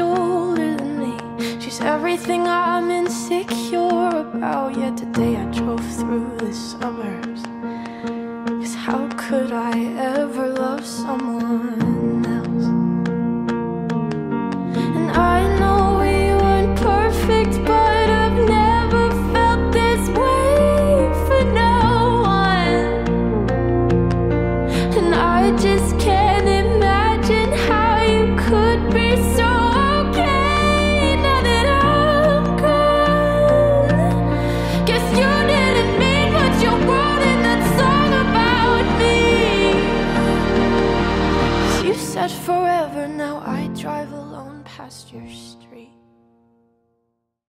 older than me. She's everything I'm insecure about. Yet today I drove through the suburbs. Cause how could I ever love someone past your street.